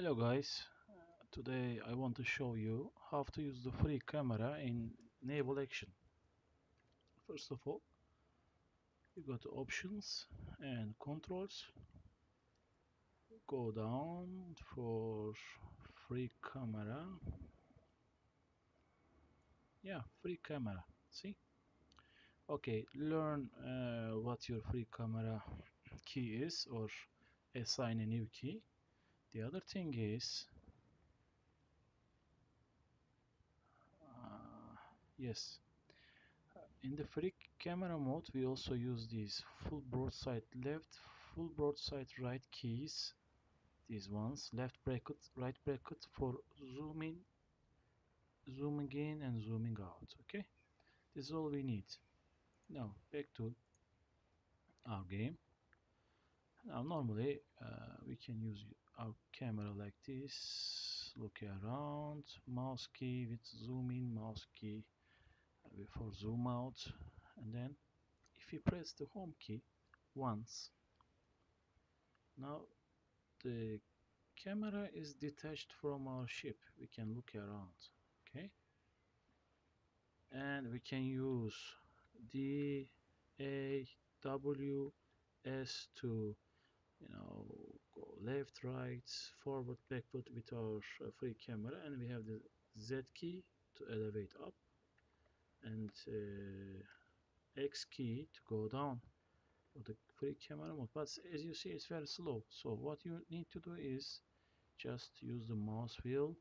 Hello guys, today I want to show you how to use the free camera in naval action. First of all, you go to options and controls, go down for free camera. Yeah, free camera, see? Okay, learn uh, what your free camera key is or assign a new key. The other thing is yes. In the free camera mode we also use these full broadside left full broadside right keys these ones left bracket right bracket for zooming zooming in and zooming out okay? This is all we need. Now back to our game. Now normally uh, we can use our camera like this. Look around. Mouse key with zoom in mouse key uh, before zoom out. And then if you press the home key once now the camera is detached from our ship. We can look around okay? And we can use D A W S to you know go left right forward backward with our uh, free camera and we have the Z key to elevate up and uh, X key to go down for the free camera mode. But as you see it's very slow. So what you need to do is just use the mouse wheel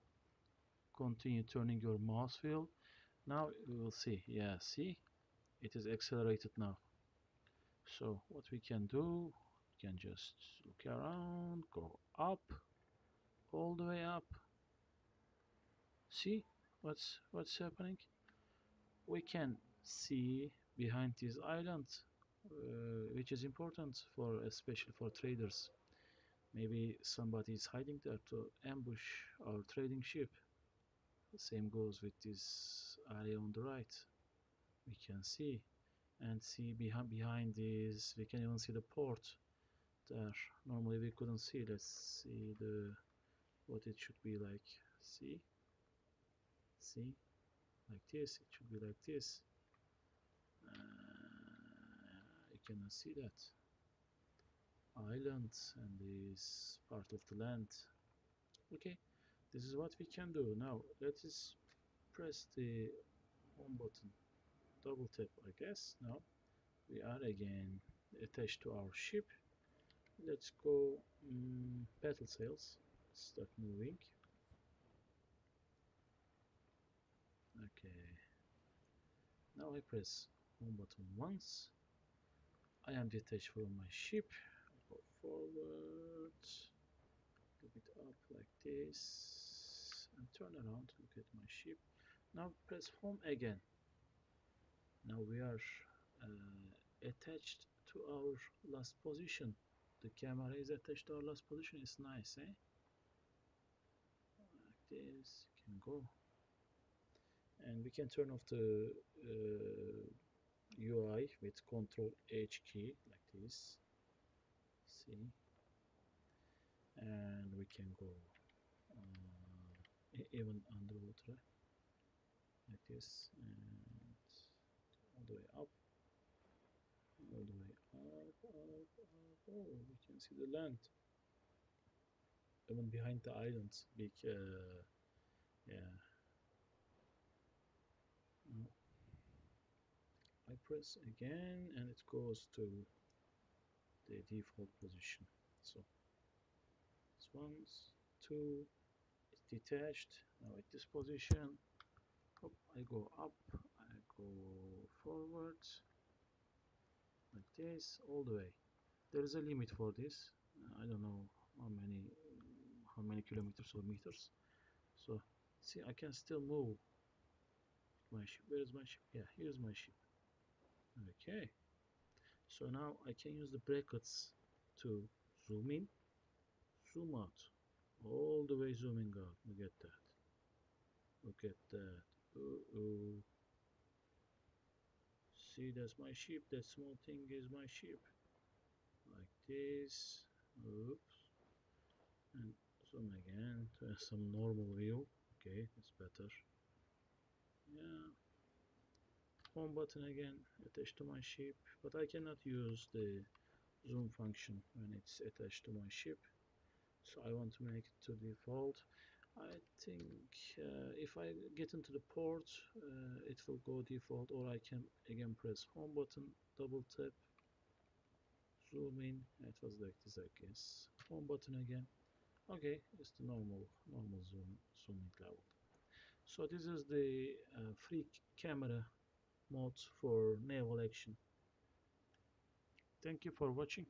continue turning your mouse wheel. Now we will see. Yeah see? It is accelerated now. So what we can do can just look around go up all the way up. See what's what's happening? We can see behind this island uh, which is important for especially for traders. Maybe somebody is hiding there to ambush our trading ship. The same goes with this area on the right. We can see and see behind behind this we can even see the port there normally we couldn't see let's see the what it should be like. See see like this it should be like this. Uh, you cannot see that. Island and this part of the land. Okay this is what we can do. Now let us press the home button. Double tap I guess. Now we are again attached to our ship let's go um, battle sails start moving. Okay. Now I press home button once. I am detached from my ship. Go forward. A bit up like this. And turn around look at my ship. Now press home again. Now we are uh, attached to our last position the camera is attached to our last position it's nice eh? Like this can go. And we can turn off the uh, UI with Control H key like this. See? And we can go uh, even underwater. Like this and all the way up all the way oh we can see the land. Even behind the islands big uh, yeah. I press again and it goes to the default position. So it's once two it's detached. Now at this position up, I go up I go forward like this all the way. There is a limit for this. I don't know how many how many kilometers or meters. So see I can still move my ship. Where is my ship? Yeah here's my ship. Okay. So now I can use the brackets to zoom in zoom out. All the way zooming out. Look at that. Look at that. See that's my ship that small thing is my ship like this oops. And zoom again to some normal view okay it's better. Yeah. Home button again attached to my ship but I cannot use the zoom function when it's attached to my ship so I want to make it to default I think uh, if I get into the port uh, it will go default or I can again press home button double tap zoom in. It was like this I guess. Home button again. Okay it's the normal normal zoom zooming level. So this is the uh, free camera mode for naval action. Thank you for watching